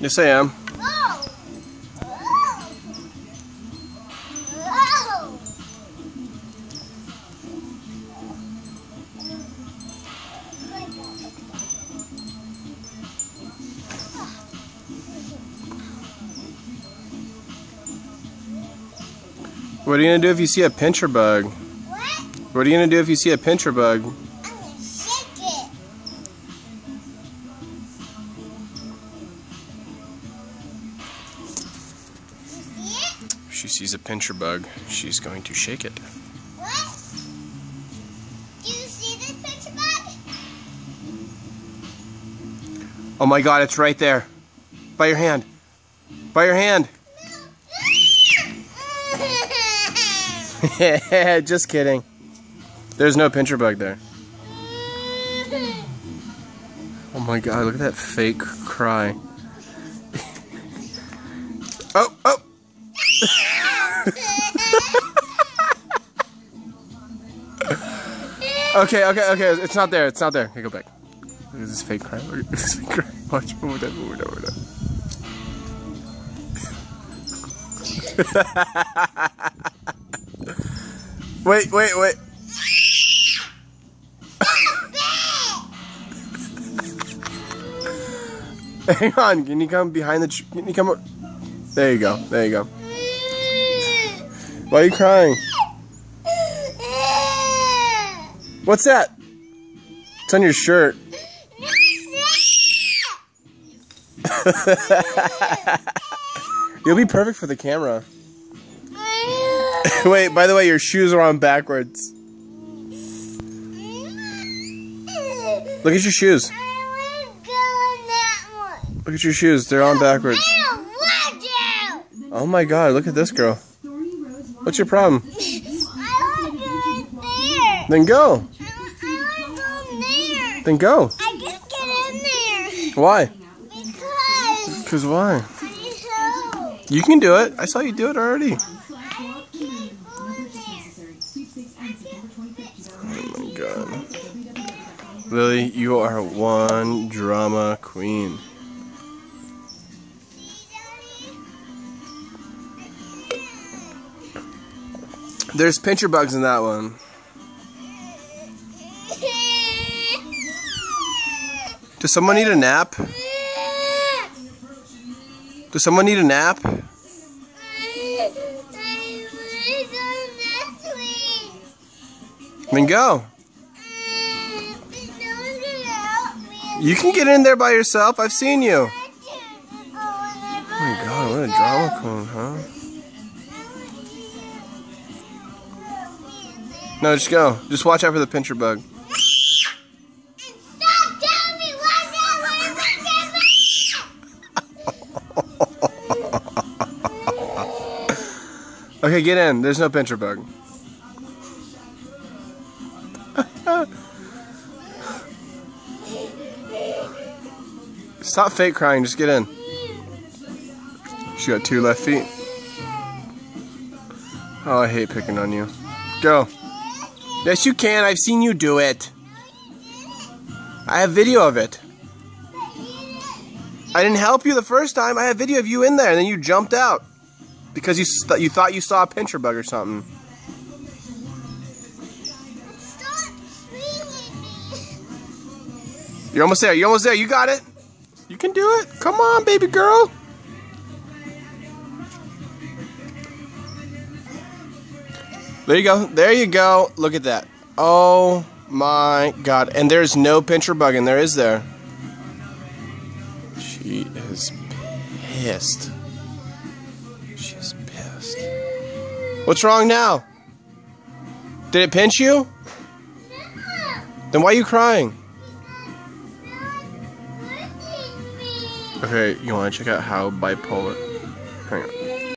Yes, I am. What are you gonna do if you see a pincher bug? What? What are you gonna do if you see a pincher bug? She sees a pincher bug, she's going to shake it. What? Do you see this pincher bug? Oh my god, it's right there. By your hand. By your hand. Just kidding. There's no pincher bug there. Oh my god, look at that fake cry. oh, oh! Okay, okay, okay. It's not there. It's not there. Okay, go back. Look at this fake cry. Look at this fake cry. Watch. More time. One more time. One wait, wait, wait. Hang on. Can you come behind the? Tr- can you come? There you go. There you go. Why are you crying? What's that? It's on your shirt. You'll be perfect for the camera. Wait, by the way, your shoes are on backwards. Look at your shoes. Look at your shoes. They're on backwards. Oh my god, look at this girl. What's your problem? Then go. Then go. I just get in there Why? because Because why? I need help. You can do it. I saw you do it already. Oh my god. Lily, you are one drama queen. There's pincher bugs in that one. Does someone need a nap? Does someone need a nap? Then go. You can get in there by yourself. I've seen you. Oh my god, what a drama queen, huh? No, just go. Just watch out for the pincher bug. Okay, get in. There's no pincher bug. Stop fake crying. Just get in. She got two left feet. Oh, I hate picking on you. Go. Yes, you can. I've seen you do it. I have video of it. I didn't help you the first time. I have video of you in there, and then you jumped out because you th- you thought you saw a pincher bug or something. Stop screaming me. You're almost there. You're almost there. You got it. You can do it. Come on, baby girl. There you go. There you go. Look at that. Oh my god. And there's no pincher bug in there, is there? She is pissed. She's pissed. What's wrong now? Did it pinch you? Then why are you crying? Okay, you want to check out how bipolar? Hang on.